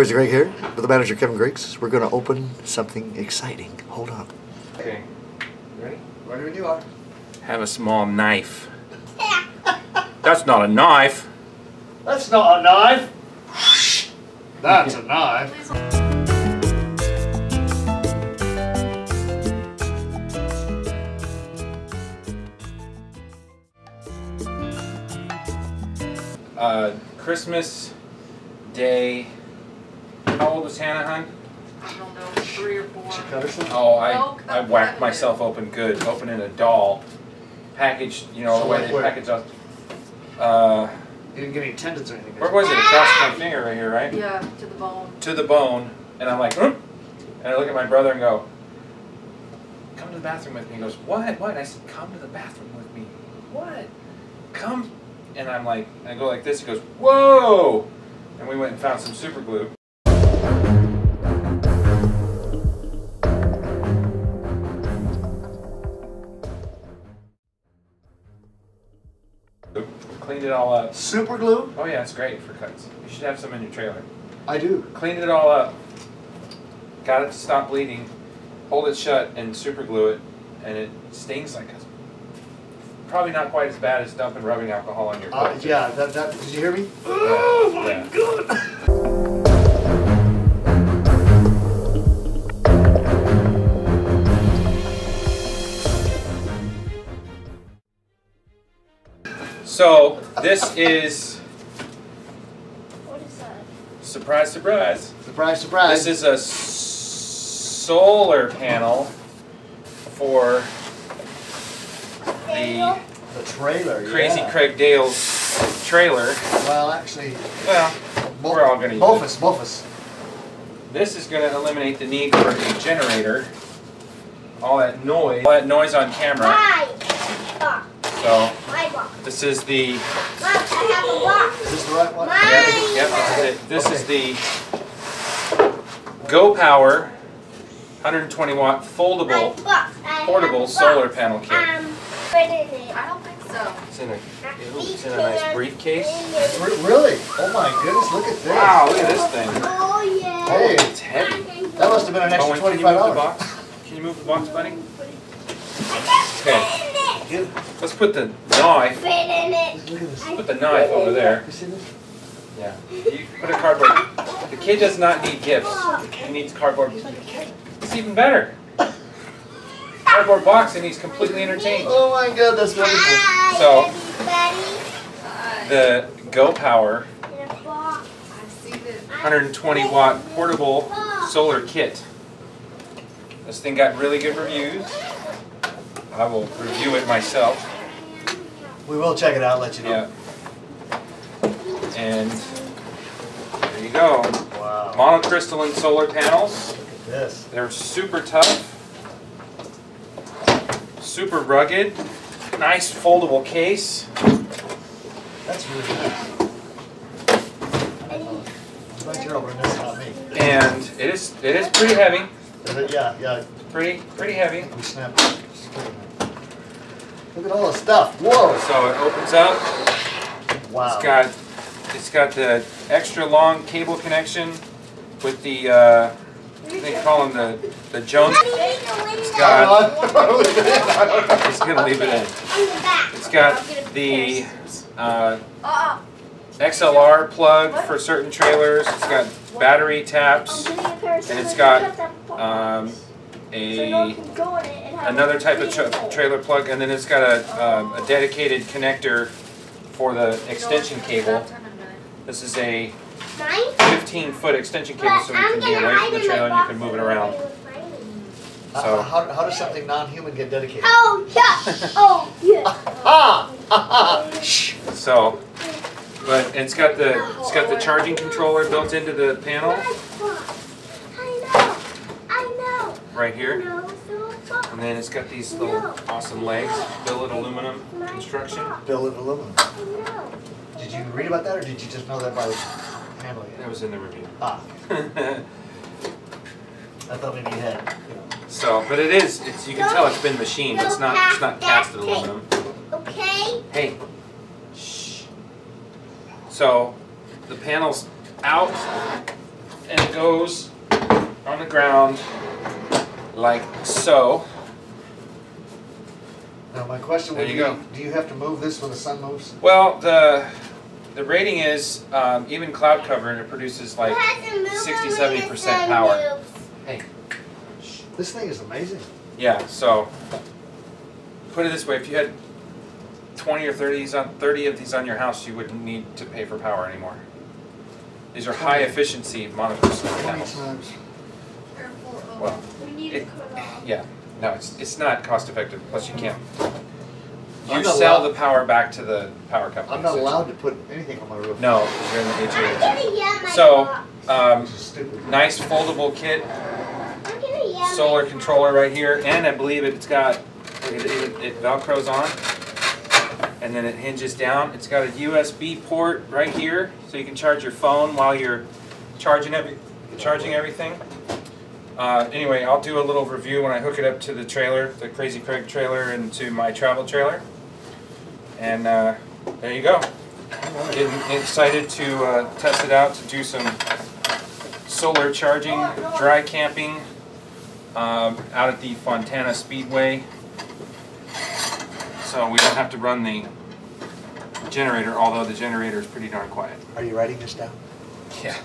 Crazy Craig here with the manager Kevin Griggs. We're going to open something exciting. Hold on. Okay. Ready? Ready when you are. Have a small knife. That's not a knife. That's not a knife. That's a knife. Uh, Christmas Day. How old was Hannah, hon? I don't know, three or four. Cut? Oh, I, Oh, I whacked that myself open good, opening a doll. Packaged, you know, So the way like they where? package us. Uh, You didn't get any tendons or anything. where was it? Across my finger right here, right? Yeah, to the bone. To the bone. And I'm like, "Hmm?" and I look at my brother and go, come to the bathroom with me. He goes, what? What? I said, come to the bathroom with me. What? Come. And I'm like, I go like this. He goes, whoa! And we went and found some super glue. Cleaned it all up. Super glue? Oh yeah, it's great for cuts. You should have some in your trailer. I do. Cleaned it all up. Got it to stop bleeding. Hold it shut and super glue it, and it stings like a. Probably not quite as bad as dumping rubbing alcohol on your Uh, yeah, that, that, did you hear me? Oh my god! This is What is that? surprise, surprise. Surprise, surprise. This is a s- solar panel for the the trailer. Crazy yeah. Craig Dale's trailer. Well, actually, Well, Mo- We're all gonna use Mofus, Mofus. this is going to eliminate the need for a generator. All that noise, all that noise on camera. My. So My box. This is the Mom, I have a box. Is this the right one? Mine. yep, yep, this is it. This is the Go Power 120 watt foldable box. I have portable solar panel kit. Um, put it in. I don't think so. It's in a, it's in a nice briefcase. Really? Oh my goodness, look at this. Wow, look at this thing. Oh, yeah. Hey, It's heavy. that must have been an extra Owen, can you move the box? Can you move the box, buddy? Okay, in it. let's put the knife. Fit in it. Look at this. Put the knife over there. You see this? Yeah. You put a cardboard. The kid does not need gifts. He needs cardboard. It's even better. Cardboard box and he's completely entertained. Oh my god, that's wonderful. Hi, So- everybody. The Go Power In a box. I've seen it. 120 watt portable solar kit. This thing got really good reviews. I will review it myself. We will check it out, let you know. Yeah. And there you go. Wow. Monocrystalline solar panels. Look at this. They're super tough, super rugged, nice foldable case. That's really nice. I'm glad you're over this, not me. And it is it is pretty heavy. Is it? Yeah, yeah. Pretty pretty heavy. We snapped. It. Look at all the stuff. Whoa. So it opens up. Wow. It's got it's got the extra long cable connection with the uh, they call them the the Jones. It's got- Just gonna leave it in. On the back. It's got the uh, Uh-uh. XLR plug for certain trailers. It's got battery taps. and it's got, um, a another type of tra- trailer plug, and then it's got a, um, a dedicated connector for the extension cable. This is a 15 foot extension cable, so you can be away from the trailer and you can move it around. How, So- how, how does something non-human get dedicated? Oh yeah! Oh yeah! Ah! Ah! Shh! So, but it's got the it's got the charging controller built into the panel I know! I know! Right here, know so far. and then it's got these little awesome legs, billet aluminum construction. Billet aluminum. Did you read about that, or did you just know that by handling it? That was in the review. Ah, I thought maybe you had, you know. So, but it is, it's, you can tell it's been machined, it's not, it's not cast aluminum. Okay? Hey, shh. So, the panel's out, and it goes on the ground like so. Now my question There would you be, go. do you have to move this when the sun moves? Well, the the rating is um, even cloud cover and it produces like 60, 70% power. Hey, This thing is amazing. yeah. So put it this way: if you had 20 or 30 on 30 of these on your house, you wouldn't need to pay for power anymore. These are high efficiency monocrystalline panels. Well, We need It- to cut off. yeah. No, it's it's not cost effective. Plus, you can't. You I'm not sell allowed- the power back to the power company. I'm not allowed to put anything on my roof. No, 'cause you're in the I'm gonna yell my So, box. um, Which is stupid. nice foldable kit, I'm gonna yell solar my controller right here, and I believe it's got it, it, it velcros on, and then it hinges down. It's got a USB port right here, so you can charge your phone while you're charging every charging everything. Uh, anyway, I'll do a little review when I hook it up to the trailer, the Crazy Craig trailer, and to my travel trailer. And uh, there you go. Getting excited to uh, test it out to do some solar charging, dry camping um, out at the Fontana Speedway. So we don't have to run the generator, although the generator is pretty darn quiet. Are you writing this down? Yeah.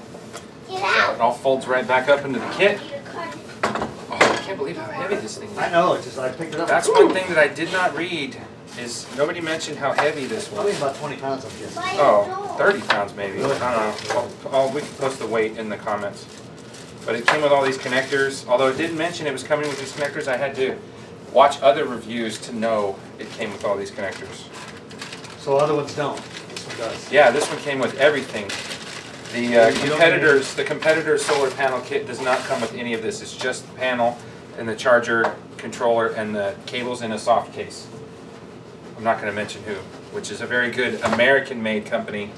So it all folds right back up into the kit. You cut it. Oh, I can't believe how heavy this thing is. I know, it's just, I picked it up. That's one thing that I did not read is nobody mentioned how heavy this was. Probably was. about twenty pounds, I'm guessing. Oh, 30 pounds maybe. I don't know. I'll, I'll- we can post the weight in the comments. But it came with all these connectors. Although it didn't mention it was coming with these connectors, I had to watch other reviews to know it came with all these connectors. So other ones don't. This one does. Yeah, this one came with everything. The uh, competitors, the competitor's solar panel kit does not come with any of this. It's just the panel and the charger, controller, and the cables in a soft case. I'm not going to mention who, which is a very good American-made company.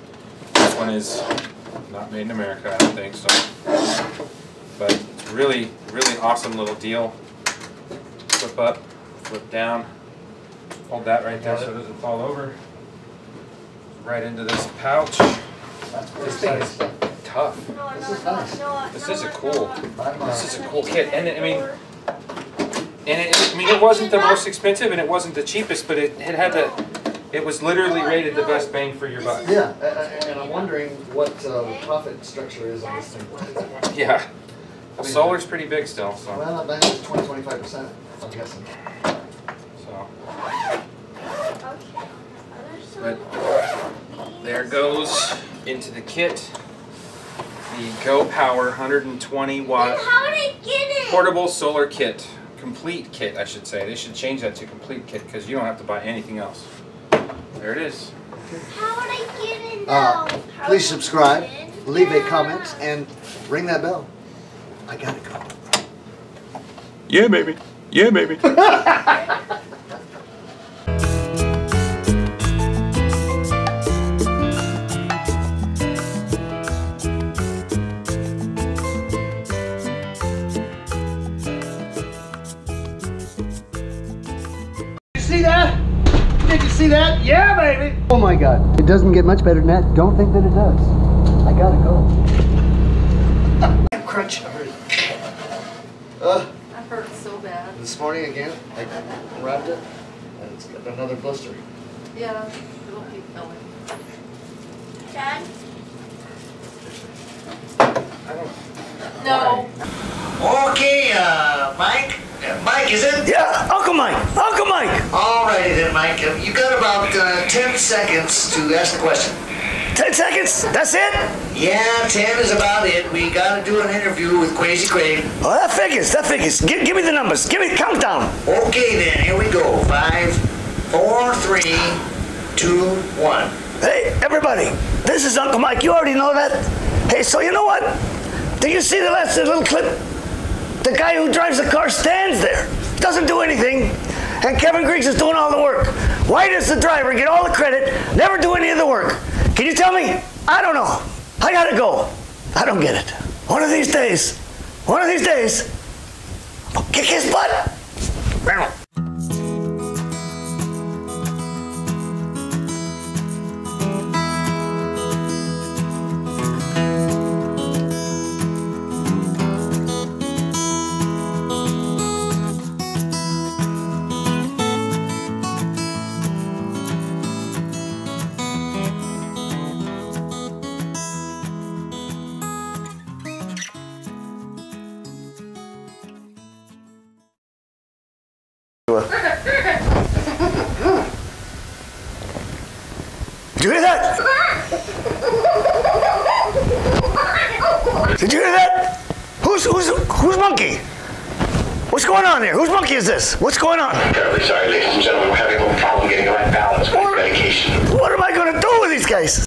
This one is not made in America, I don't think so. But it's really, really awesome little deal. Flip up, flip down. Hold that right there so it doesn't fall over. Right into this pouch. This thing is tough. This is no, nice. no, This no, is a cool- no. I'm, This is a cool kit, and I mean, and it, I mean, it wasn't the most expensive and it wasn't the cheapest, but it, it had the, it was literally rated the best bang for your buck. Yeah, a- a- and I'm wondering what uh, the profit structure is on this thing. Yeah. Well, solar's pretty big still, so, Well, I think it's twenty, twenty-five percent, I'm guessing. so. But there goes into the kit. The Go Power 120 watt how did I get it? portable solar kit. Complete kit, I should say. They should change that to complete kit because you don't have to buy anything else. There it is. How would I get it Uh, now? How Please subscribe, get it leave a comment, and ring that bell. I gotta go. Yeah, baby. Yeah, baby. see that? Yeah, baby! Oh my god. It doesn't get much better than that. Don't think that it does. I gotta go. Crunch. Uh, I hurt so bad. this morning again, I grabbed it, and it's got another blister. Yeah, it'll keep going. Dad? No. Okay, uh, Mike? Uh, Mike, is it? Yeah, Uncle Mike, Mike. Alrighty then, Mike. Uh, you got about uh, 10 seconds to ask the question. Ten seconds. That's it. Yeah, 10 is about it. We gotta do an interview with Crazy Craig. Oh, that figures. That figures. Give, give me the numbers. Give me the countdown. Okay then, here we go. Five, four, three, two, one. Hey, everybody. This is Uncle Mike. You already know that. Hey, so you know what? Did you see the last little clip? The guy who drives the car stands there, doesn't do anything, and Kevin Griggs is doing all the work. Why does the driver get all the credit, never do any of the work? Can you tell me? I don't know. I gotta go. I don't get it. One of these days, one of these days, I'll kick his butt. Did you hear that? Did you hear that? Who's who's who's monkey? What's going on here? Whose monkey is this? What's going on? Terribly sorry, ladies and gentlemen. We're having a little problem getting the right balance with medication. What am I going to do with these guys?